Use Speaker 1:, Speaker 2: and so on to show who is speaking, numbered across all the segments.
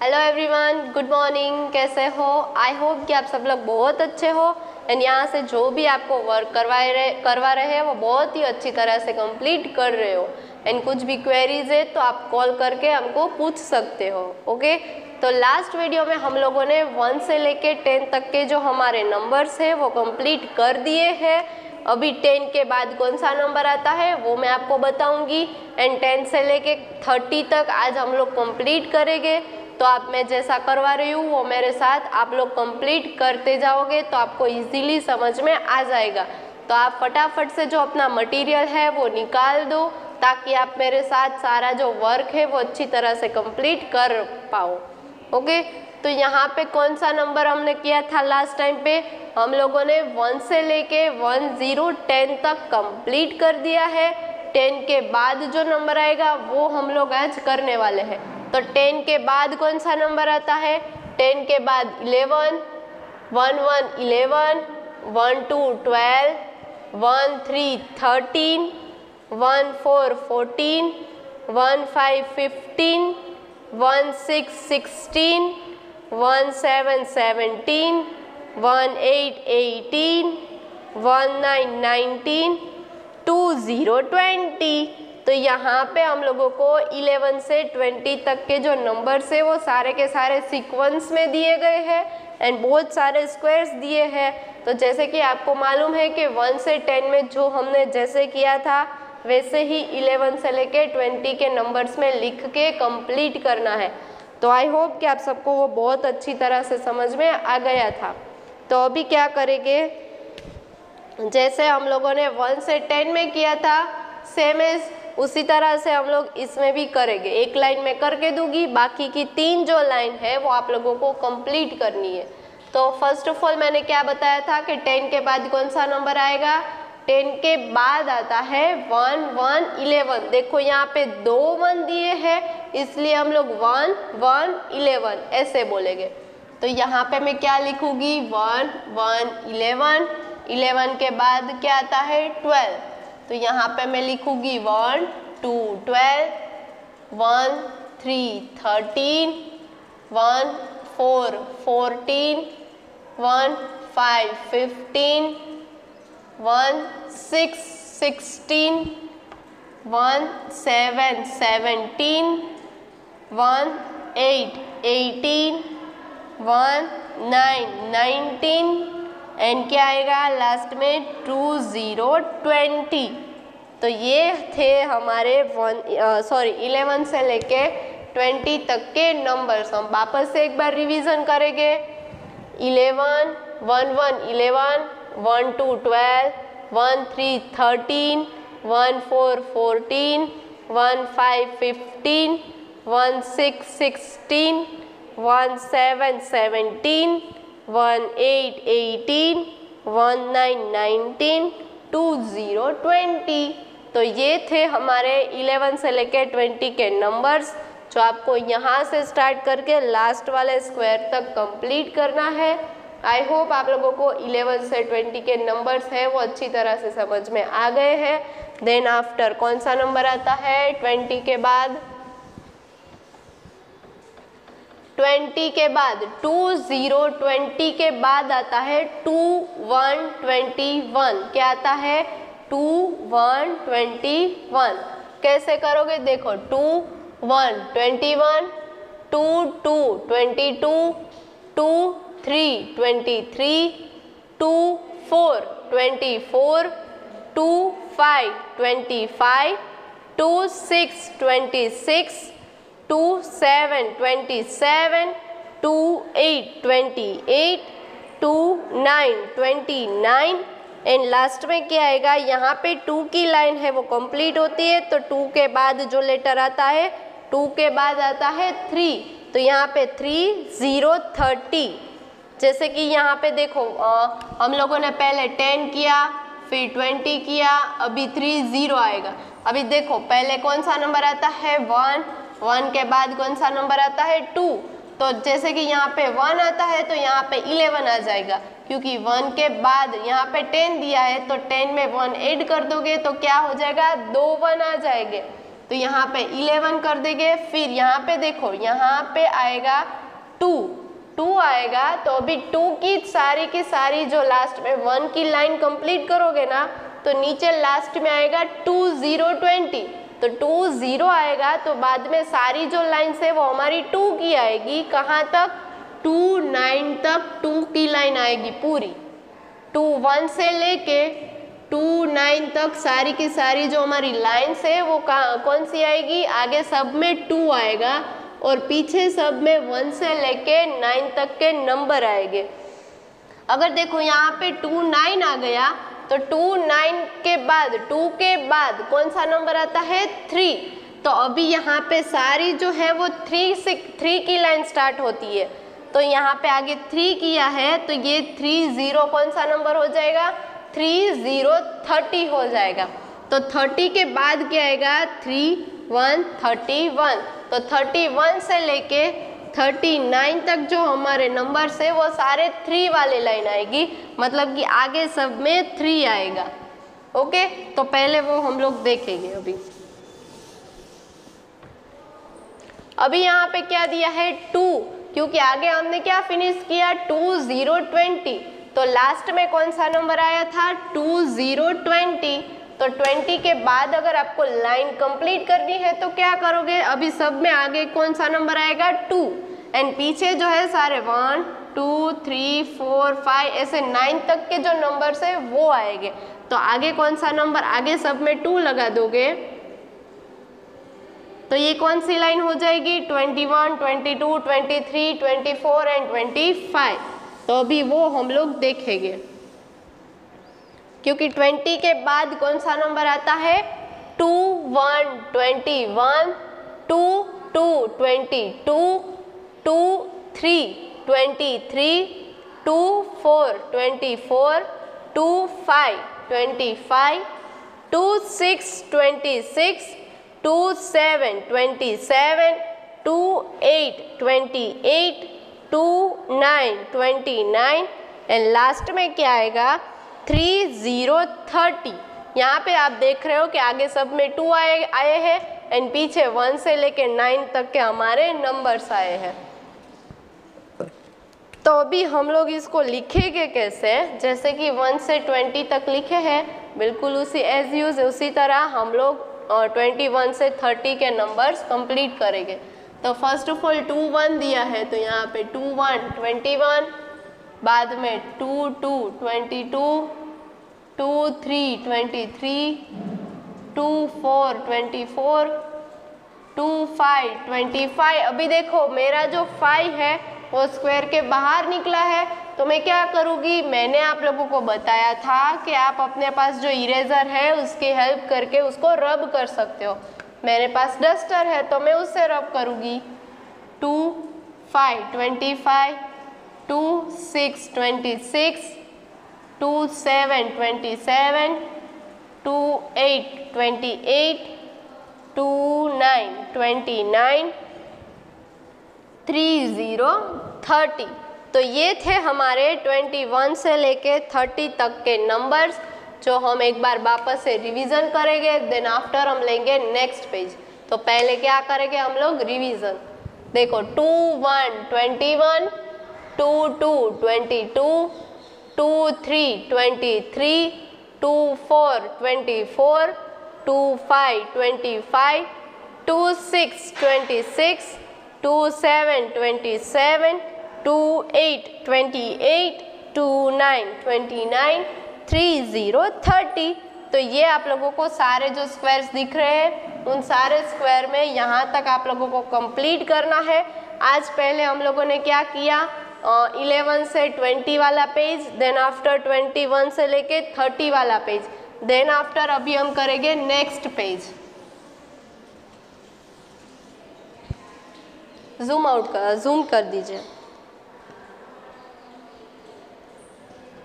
Speaker 1: Hello everyone good morning कैसे हो? I hope कि आप सब लोग बहुत अच्छे हो। एंड यहाँ से जो भी आपको वर्क करवाए रहे, करवा रहे हैं, वो बहुत ही अच्छी तरह से कंप्लीट कर रहे हो। एंड कुछ भी क्वेरीज है तो आप कॉल करके हमको पूछ सकते हो ओके तो लास्ट वीडियो में हम लोगों ने वन से लेके टेन तक के जो हमारे नंबर्स हैं, वो कंप्लीट कर दिए हैं। अभी टेन के बाद कौन सा नंबर आता है, वो मैं आपको बताऊँगी। एंड टेन से लेके थर्टी तक आज हम लोग कंप्लीट करेंगे। तो आप, मैं जैसा करवा रही हूँ, वो मेरे साथ आप लोग कंप्लीट करते जाओगे तो आपको इजीली समझ में आ जाएगा। तो आप फटाफट से जो अपना मटेरियल है, वो निकाल दो, ताकि आप मेरे साथ सारा जो वर्क है, वो अच्छी तरह से कंप्लीट कर पाओ। ओके तो यहाँ पे कौन सा नंबर हमने किया था लास्ट टाइम पे? हम लोगों ने वन से लेके वन ज़ीरो टेन तक कंप्लीट कर दिया है। टेन के बाद जो नंबर आएगा, वो हम लोग आज करने वाले हैं। तो टेन के बाद कौन सा नंबर आता है? टेन के बाद eleven one one eleven one two twelve one three thirteen one four fourteen one five fifteen one six sixteen one seven seventeen one eight eighteen one nine nineteen two zero twenty तो यहाँ पे हम लोगों को 11 से 20 तक के जो नंबर्स है, वो सारे के सारे सीक्वेंस में दिए गए हैं एंड बहुत सारे स्क्वायर्स दिए हैं। तो जैसे कि आपको मालूम है कि 1 से 10 में जो हमने जैसे किया था, वैसे ही 11 से लेके 20 के नंबर्स में लिख के कंप्लीट करना है। तो आई होप कि आप सबको वो बहुत अच्छी तरह से समझ में आ गया था। तो अभी क्या करेंगे? जैसे हम लोगों ने वन से टेन में किया था सेम एज उसी तरह से हम लोग इसमें भी करेंगे। एक लाइन में करके दूँगी, बाकी की तीन जो लाइन है वो आप लोगों को कंप्लीट करनी है। तो फ़र्स्ट ऑफ़ ऑल मैंने क्या बताया था कि टेन के बाद कौन सा नंबर आएगा? टेन के बाद आता है वन वन, इलेवन। देखो यहाँ पे दो वन दिए हैं, इसलिए हम लोग वन वन, इलेवन, ऐसे बोलेंगे। तो यहाँ पे मैं क्या लिखूँगी? One one, eleven. इलेवन के बाद क्या आता है? ट्वेल्व। तो यहाँ पे मैं लिखूँगी one, two, twelve. One, three, thirteen. One, four, fourteen. One, five, fifteen. One six sixteen one seven seventeen one eight eighteen one nine nineteen and क्या आएगा? लास्ट में टू ज़ीरो ट्वेंटी तो ये थे हमारे वन सॉरी इलेवन से लेके twenty तक के नंबर्स हम वापस से एक बार रिवीजन करेंगे. Eleven one one eleven one two twelve one three thirteen one four fourteen one five fifteen one six sixteen one seven seventeen one eight eighteen one nine nineteen two zero twenty. तो ये थे हमारे eleven से लेके twenty के numbers जो आपको यहाँ से स्टार्ट करके लास्ट वाले स्क्वायर तक कंप्लीट करना है। आई होप आप लोगों को 11 से 20 के नंबर्स है, वो अच्छी तरह से समझ में आ गए हैं। देन आफ्टर कौन सा नंबर आता है? 20 के बाद? 20 के बाद 20 20 के बाद आता है 2 1 21 क्या आता है? 2 1 21 कैसे करोगे? देखो 2 1 21 2 2 22 2 three twenty three two four twenty four two five twenty five two six twenty six two seven twenty seven two eight twenty eight two nine twenty nine and last में क्या आएगा? यहाँ पे टू की लाइन है, वो complete होती है तो टू के बाद जो लेटर आता है टू के बाद आता है थ्री तो यहाँ पे थ्री ज़ीरो थर्टी जैसे कि यहाँ पे देखो आ, हम लोगों ने पहले टेन किया फिर ट्वेंटी किया अभी थ्री ज़ीरो आएगा। अभी देखो पहले कौन सा नंबर आता है? वन वन के बाद कौन सा नंबर आता है? टू तो जैसे कि यहाँ पे वन आता है तो यहाँ पे इलेवन आ जाएगा। क्योंकि वन के बाद यहाँ पे टेन दिया है तो टेन में वन ऐड कर दोगे तो क्या हो जाएगा? दो वन आ जाएँगे। तो यहाँ पे इलेवन कर देंगे। फिर यहाँ पे देखो यहाँ पे आएगा टू टू आएगा तो अभी टू की सारी की सारी जो लास्ट में वन की लाइन कंप्लीट करोगे ना तो नीचे लास्ट में आएगा टू ज़ीरो ट्वेंटी तो टू ज़ीरो आएगा तो बाद में सारी जो लाइन्स है वो हमारी टू की आएगी. कहाँ तक? टू नाइन तक टू की लाइन आएगी पूरी. टू वन से लेके टू नाइन तक सारी की सारी जो हमारी लाइन्स है वो कहाँ कौन सी आएगी? आगे सब में टू आएगा. और पीछे सब में वन से लेके नाइन तक के नंबर आएँगे। अगर देखो यहाँ पे टू नाइन आ गया तो टू नाइन के बाद, टू के बाद कौन सा नंबर आता है? थ्री। तो अभी यहाँ पे सारी जो है वो थ्री से, थ्री की लाइन स्टार्ट होती है। तो यहाँ पे आगे थ्री किया है तो ये थ्री ज़ीरो कौन सा नंबर हो जाएगा? थ्री ज़ीरो थर्टी हो जाएगा। तो थर्टी के बाद क्या आएगा? थ्री वन थर्टी वन तो थर्टी वन से लेके थर्टी नाइन तक जो हमारे नंबर्स है, वो सारे थ्री वाले लाइन आएगी। मतलब कि आगे सब में थ्री आएगा। ओके तो पहले वो हम लोग देखेंगे अभी। अभी यहाँ पे क्या दिया है? टू क्योंकि आगे हमने क्या फिनिश किया? टू ज़ीरो ट्वेंटी तो लास्ट में कौन सा नंबर आया था? टू ज़ीरो ट्वेंटी तो 20 के बाद अगर आपको लाइन कंप्लीट करनी है तो क्या करोगे? अभी सब में आगे कौन सा नंबर आएगा? टू। एंड पीछे जो है सारे one two three four five ऐसे नाइन तक के जो नंबर्स है वो आएँगे। तो आगे कौन सा नंबर आगे सब में टू लगा दोगे। तो ये कौन सी लाइन हो जाएगी? 21, 22, 23, 24 एंड 25 तो अभी वो हम लोग देखेंगे। क्योंकि 20 के बाद कौन सा नंबर आता है? Two, one, twenty, one, two two, twenty, two two, three, twenty, three, two, four, twenty, four, two, five, twenty, five, two, six, twenty, six, two, seven, twenty, seven, two, eight, twenty, eight, two, nine, twenty, nine, and last में क्या आएगा? Three zero thirty यहाँ पे आप देख रहे हो कि आगे सब में टू आए आए हैं एंड पीछे वन से लेके नाइन तक के हमारे नंबर्स आए हैं। तो अभी हम लोग इसको लिखेंगे कैसे? जैसे कि वन से ट्वेंटी तक लिखे हैं, बिल्कुल उसी एज यूज़ उसी तरह हम लोग ट्वेंटी वन से थर्टी के नंबर्स कंप्लीट करेंगे। तो first of all two one दिया है तो यहाँ पे टू वन ट्वेंटी वन बाद में two two twenty two two three twenty three two four twenty four two five twenty five अभी देखो, मेरा जो फाइव है, वो स्क्वायर के बाहर निकला है। तो मैं क्या करूँगी? मैंने आप लोगों को बताया था कि आप अपने पास जो इरेज़र है, उसकी हेल्प करके उसको रब कर सकते हो। मेरे पास डस्टर है तो मैं उससे रब करूँगी। Two five twenty five two six twenty six two seven twenty seven two eight twenty eight two nine twenty nine three zero thirty तो ये थे हमारे ट्वेंटी वन से लेके थर्टी तक के नंबर्स जो हम एक बार वापस से रिवीजन करेंगे देन आफ्टर हम लेंगे नेक्स्ट पेज तो पहले क्या करेंगे हम लोग? रिवीजन देखो two one twenty one two two twenty two two three twenty three two four twenty four two five twenty five two six twenty six two seven twenty seven two eight twenty eight two nine twenty nine three zero thirty तो ये आप लोगों को सारे जो squares दिख रहे हैं। उन सारे स्क्वायर में यहाँ तक आप लोगों को कंप्लीट करना है। आज पहले हम लोगों ने क्या किया? इलेवन से ट्वेंटी वाला page then after twenty one से लेके थर्टी वाला पेज। देन आफ्टर अभी हम करेंगे नेक्स्ट पेज जूम आउट कर जूम कर दीजिए।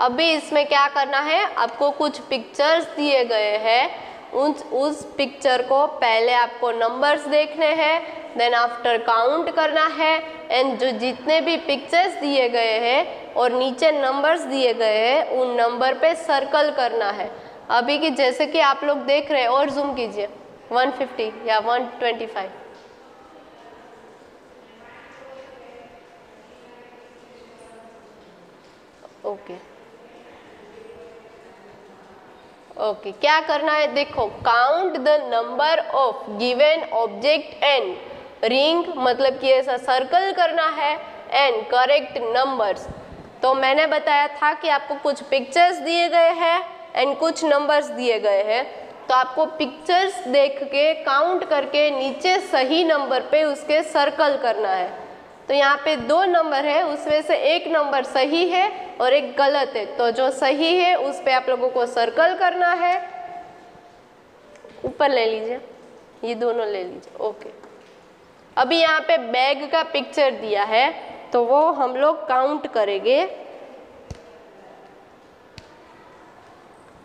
Speaker 1: अभी इसमें क्या करना है? आपको कुछ पिक्चर्स दिए गए हैं। उस उस पिक्चर को पहले आपको नंबर्स देखने हैं देन आफ्टर काउंट करना है। एंड जो जितने भी पिक्चर्स दिए गए हैं और नीचे नंबर्स दिए गए हैं, उन नंबर पे सर्कल करना है। अभी की जैसे कि आप लोग देख रहे हैं, और जूम कीजिए। 150 या 125 ओके ओके okay. क्या करना है? देखो count the number of given object and ring मतलब कि ऐसा सर्कल करना है एंड करेक्ट नंबर्स तो मैंने बताया था कि आपको कुछ पिक्चर्स दिए गए हैं एंड कुछ नंबर्स दिए गए हैं. तो आपको पिक्चर्स देख के काउंट करके नीचे सही नंबर पे उसके सर्कल करना है. तो यहाँ पे दो नंबर है, उसमें से एक नंबर सही है और एक गलत है. तो जो सही है, उस पर आप लोगों को सर्कल करना है. ऊपर ले लीजिए. ये दोनों ले लीजिए. ओके अभी यहाँ पे बैग का पिक्चर दिया है तो वो हम लोग काउंट करेंगे।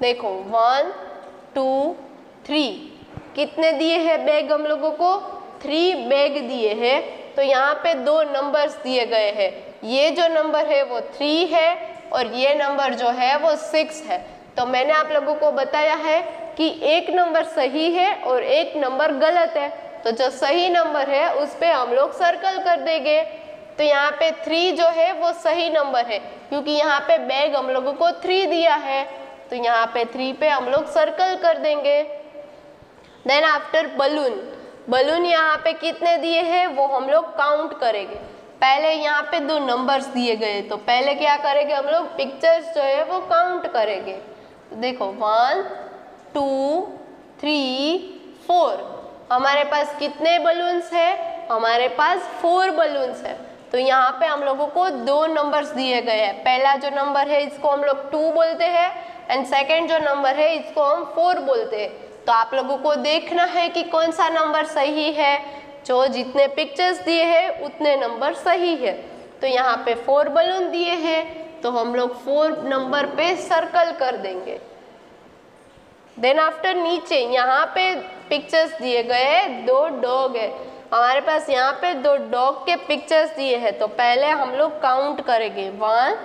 Speaker 1: देखो वन टू थ्री कितने दिए हैं बैग हम लोगों को? थ्री बैग दिए हैं। तो यहाँ पे दो नंबर्स दिए गए हैं। ये जो नंबर है, वो थ्री है और ये नंबर जो है, वो सिक्स है। तो मैंने आप लोगों को बताया है कि एक नंबर सही है और एक नंबर गलत है। तो जो सही नंबर है, उस पर हम लोग सर्कल कर देंगे। तो यहाँ पे थ्री जो है, वो सही नंबर है। क्योंकि यहाँ पे बैग हम लोगों को थ्री दिया है। तो यहाँ पे थ्री पे हम लोग सर्कल कर देंगे। देन आफ्टर बलून बलून यहाँ पे कितने दिए हैं, वो हम लोग काउंट करेंगे। पहले यहाँ पे दो नंबर्स दिए गए। तो पहले क्या करेंगे हम लोग? पिक्चर्स जो है, वो काउंट करेंगे। देखो वन टू थ्री फोर हमारे पास कितने बलून्स है? हमारे पास फोर बलून्स है। तो यहाँ पे हम लोगों को दो नंबर्स दिए गए हैं। पहला जो नंबर है, इसको हम लोग टू बोलते हैं। एंड सेकेंड जो नंबर है, इसको हम फोर बोलते हैं। तो आप लोगों को देखना है कि कौन सा नंबर सही है। जो जितने पिक्चर्स दिए हैं, उतने नंबर सही है। तो यहाँ पे फोर बलून दिए हैं। तो हम लोग फोर नंबर पे सर्कल कर देंगे। देन आफ्टर नीचे, यहाँ पे पिक्चर्स दिए गए दो डॉग है। हमारे पास यहाँ पे दो डॉग के पिक्चर्स दिए हैं तो पहले हम लोग काउंट करेंगे। वन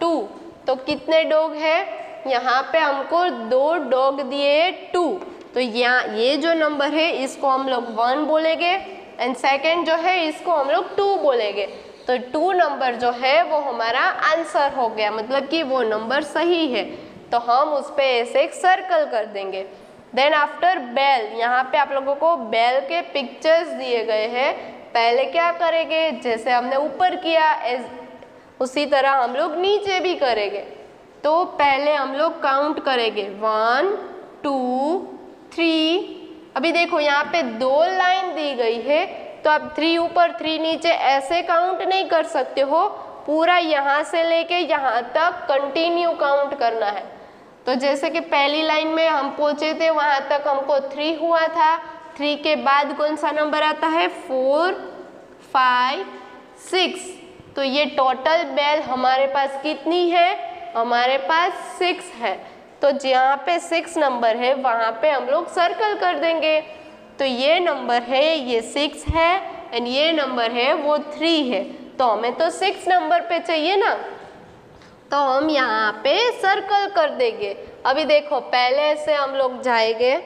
Speaker 1: टू तो कितने डॉग है? यहाँ पे हमको दो डॉग दिए टू तो यहाँ, ये जो नंबर है, इसको हम लोग वन बोलेंगे एंड सेकेंड जो है, इसको हम लोग टू बोलेंगे। तो टू नंबर जो है, वो हमारा आंसर हो गया मतलब कि वो नंबर सही है। तो हम उस पर ऐसे एक सर्कल कर देंगे। देन आफ्टर बेल यहाँ पे आप लोगों को बेल के पिक्चर्स दिए गए हैं। पहले क्या करेंगे? जैसे हमने ऊपर किया एज उसी तरह हम लोग नीचे भी करेंगे। तो पहले हम लोग काउंट करेंगे। वन टू थ्री अभी देखो, यहाँ पे दो लाइन दी गई है। तो आप थ्री ऊपर थ्री नीचे, ऐसे काउंट नहीं कर सकते हो। पूरा यहाँ से लेके यहाँ तक कंटिन्यू काउंट करना है। तो जैसे कि पहली लाइन में हम पहुँचे थे, वहाँ तक हमको थ्री हुआ था। थ्री के बाद कौन सा नंबर आता है? फोर फाइव सिक्स तो ये टोटल बेल हमारे पास कितनी है? हमारे पास सिक्स है। तो जहाँ पे सिक्स नंबर है, वहाँ पे हम लोग सर्कल कर देंगे। तो ये नंबर है, ये सिक्स है एंड ये नंबर है, वो थ्री है। तो हमें तो सिक्स नंबर पे चाहिए ना। तो हम यहाँ पे सर्कल कर देंगे। अभी देखो, पहले से हम लोग जाएँगे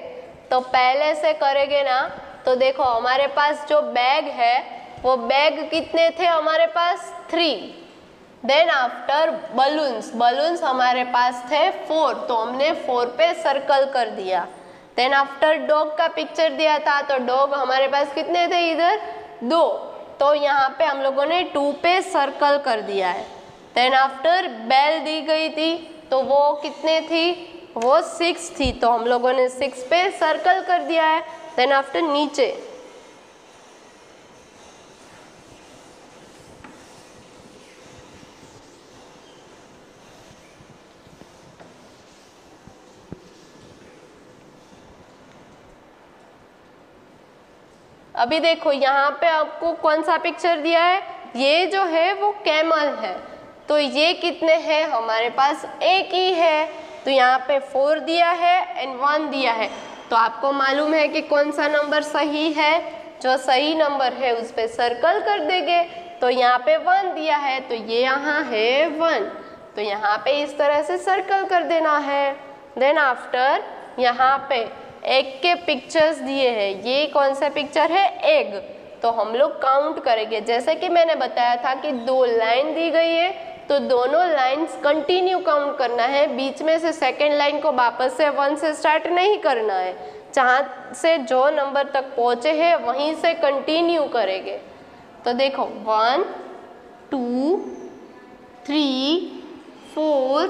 Speaker 1: तो पहले से करेंगे ना तो देखो हमारे पास जो बैग है, वो बैग कितने थे हमारे पास? Three then after balloons balloons हमारे पास थे फोर तो हमने फोर पे सर्कल कर दिया। देन आफ्टर डॉग का पिक्चर दिया था तो डॉग हमारे पास कितने थे इधर? दो तो यहाँ पे हम लोगों ने टू पे सर्कल कर दिया है। देन आफ्टर बेल दी गई थी तो वो कितने थी? वो सिक्स थी। तो हम लोगों ने सिक्स पे सर्कल कर दिया है। देन आफ्टर नीचे। अभी देखो, यहाँ पे आपको कौन सा पिक्चर दिया है? ये जो है, वो कैमल है। तो ये कितने हैं? हमारे पास एक ही है। तो यहाँ पे फोर दिया है एंड वन दिया है। तो आपको मालूम है कि कौन सा नंबर सही है? जो सही नंबर है, उस पर सर्कल कर देंगे। तो यहाँ पे वन दिया है। तो ये यहाँ है वन तो यहाँ पे इस तरह से सर्कल कर देना है। देन आफ्टर यहाँ पे एग के पिक्चर्स दिए हैं। ये कौन सा पिक्चर है? एग तो हम लोग काउंट करेंगे। जैसे कि मैंने बताया था कि दो लाइन दी गई है। तो दोनों लाइंस कंटिन्यू काउंट करना है। बीच में से सेकेंड लाइन को वापस से वन से स्टार्ट नहीं करना है। जहाँ से जो नंबर तक पहुँचे हैं, वहीं से कंटिन्यू करेंगे। तो देखो one two three four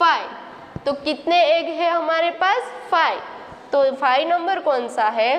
Speaker 1: five तो कितने एग है हमारे पास? फाइव तो फाइव नंबर कौन सा है?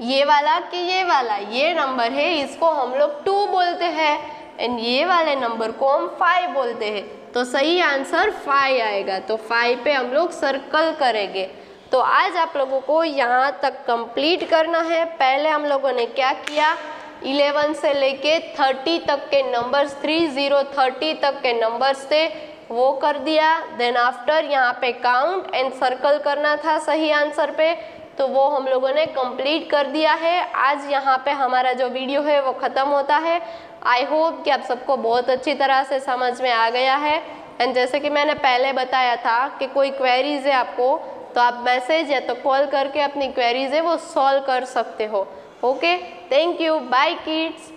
Speaker 1: ये वाला कि ये वाला? ये नंबर है, इसको हम लोग टू बोलते हैं। एंड ये वाले नंबर को हम फाइव बोलते हैं। तो सही आंसर फाइव आएगा। तो फाइव पे हम लोग सर्कल करेंगे। तो आज आप लोगों को यहाँ तक कंप्लीट करना है। पहले हम लोगों ने क्या किया? 11 से लेके 30 तक के नंबर्स 30 30 तक के नंबर्स थे, वो कर दिया। देन आफ्टर यहाँ पे काउंट एंड सर्कल करना था सही आंसर पे। तो वो हम लोगों ने कंप्लीट कर दिया है। आज यहाँ पे हमारा जो वीडियो है वो ख़त्म होता है। आई होप कि आप सबको बहुत अच्छी तरह से समझ में आ गया है। एंड जैसे कि मैंने पहले बताया था कि कोई क्वेरीज है आपको तो आप मैसेज या तो कॉल करके अपनी क्वेरीज है वो सॉल्व कर सकते हो। Okay thank you bye kids